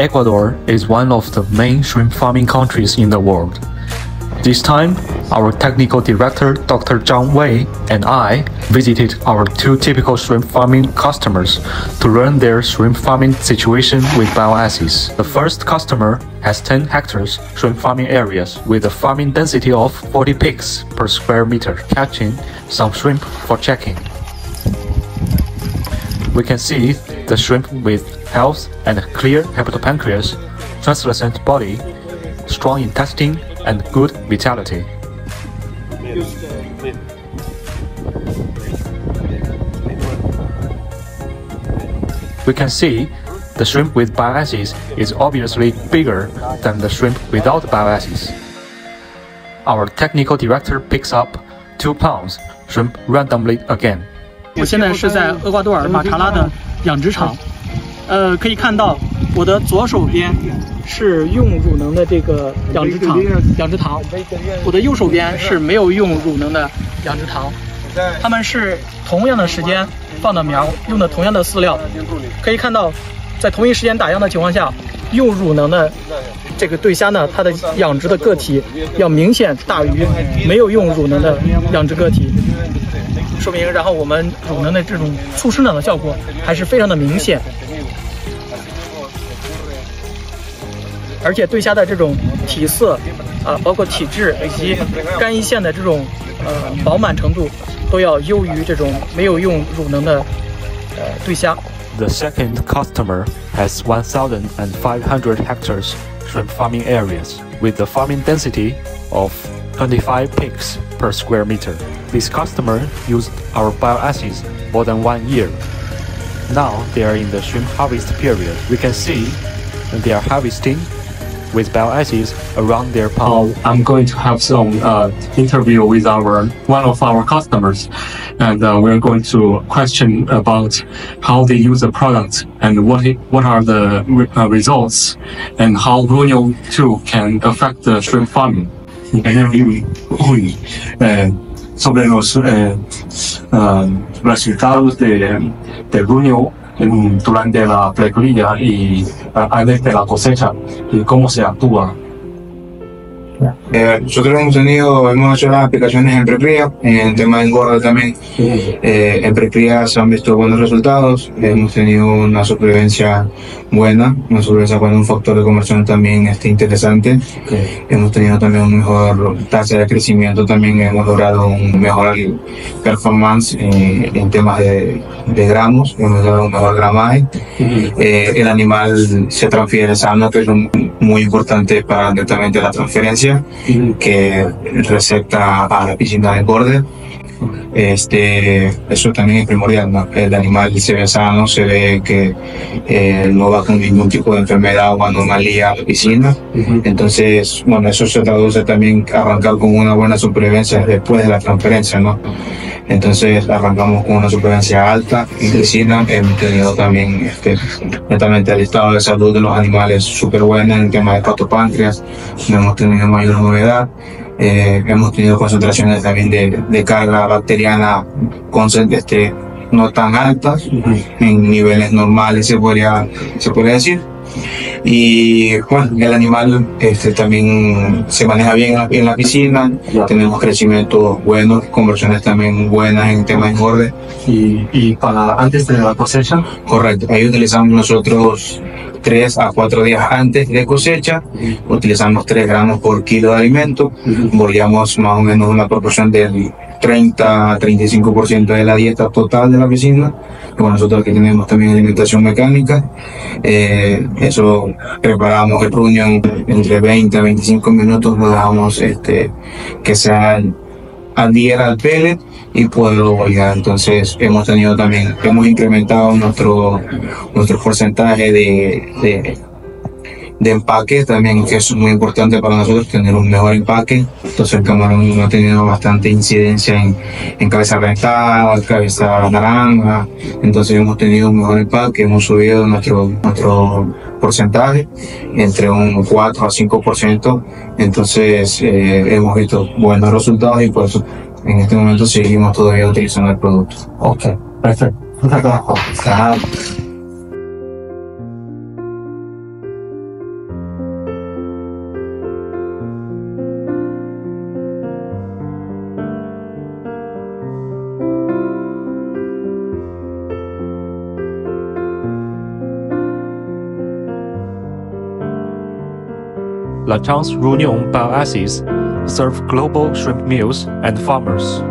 Ecuador is one of the main shrimp farming countries in the world. This time, our technical director Dr. Zhang Wei and I visited our two typical shrimp farming customers to learn their shrimp farming situation with bioassays. The first customer has 10 hectares shrimp farming areas with a farming density of 40 pigs per square meter, catching some shrimp for checking. We can see the shrimp with health and clear hepatopancreas, translucent body, strong intestine, and good vitality. We can see the shrimp with bioassays is obviously bigger than the shrimp without bioassays. Our technical director picks up 2 pounds shrimp randomly again. 我现在是在厄瓜多尔马查拉的养殖场， 呃，可以看到我的左手边是用乳能的这个养殖场养殖塘，我的右手边是没有用乳能的养殖塘，它们是同样的时间放的苗，用的同样的饲料，可以看到，在同一时间打样的情况下，用乳能的这个对虾呢，它的养殖的个体要明显大于没有用乳能的养殖个体。说明，然后我们乳能的这种促生长的效果还是非常的明显，而且对虾的这种体色啊，包括体质以及肝胰腺的这种呃饱满程度，都要优于这种没有用乳能的呃对虾。The second customer has 1,500 hectares shrimp farming areas with the farming density of 25 pigs per square meter. This customer used our bioassays more than one year. Now they are in the shrimp harvest period. We can see they are harvesting with bioassays around their pond. Uh, I'm going to have some uh, interview with our one of our customers, and uh, we're going to question about how they use the product and what it, what are the re- uh, results, and how Runyo 2 can affect the shrimp farming. Uy, uy, eh, sobre los resultados de, de junio en- durante la precría y antes de la cosecha y cómo se actúa. Eh, nosotros hemos tenido, hemos hecho las aplicaciones en precría, en tema de engorda también. Eh, en precría se han visto buenos resultados, hemos tenido una supervivencia buena, una supervivencia con un factor de conversión también este, interesante. Hemos tenido también un mejor tasa de crecimiento, también hemos logrado un mejor performance eh, en temas de, de gramos, hemos logrado un mejor gramaje. El animal se transfiere sano, que es un- muy importante para netamente la transferencia, que receta a la piscina de engorde. Este, eso también es primordial, ¿no? El animal se ve sano, se ve que eh, no va con ningún tipo de enfermedad o anomalía a la piscina. Entonces, bueno, eso se traduce también a arrancar con una buena supervivencia después de la transferencia, ¿no? Entonces arrancamos con una supervivencia alta en piscina, hemos tenido también este, netamente el estado de salud de los animales súper bueno en el tema de patopáncreas, no hemos tenido mayor novedad. Eh, hemos tenido concentraciones también de, de carga bacteriana concent- este, no tan altas, en niveles normales se podría, se podría decir. Y bueno, el animal este, también se maneja bien en la, piscina, tenemos crecimientos buenos, conversiones también buenas en temas de engorde. Y, y para antes de la cosecha, Correcto, ahí utilizamos nosotros 3 a 4 días antes de cosecha, utilizamos 3 gramos por kilo de alimento, bordeamos más o menos una proporción del 30 a 35% de la dieta total de la piscina. Bueno, nosotros aquí tenemos también alimentación mecánica, eh, eso preparamos el ruño en- entre 20 a 25 minutos, lo dejamos este, que se adhiera al pellet y poderlo volver. Entonces hemos tenido también, hemos incrementado nuestro, nuestro porcentaje de, de, de empaque también, que es muy importante para nosotros tener un mejor empaque. Entonces el camarón ha tenido bastante incidencia en, en cabeza rentada, cabeza naranja. Entonces hemos tenido un mejor empaque, hemos subido nuestro, nuestro porcentaje entre un 4 a 5%. Entonces eh, hemos visto buenos resultados y por eso en este momento seguimos todavía utilizando el producto. ok, perfecto. La Chance Réunion Bioassays serve global shrimp meals and farmers.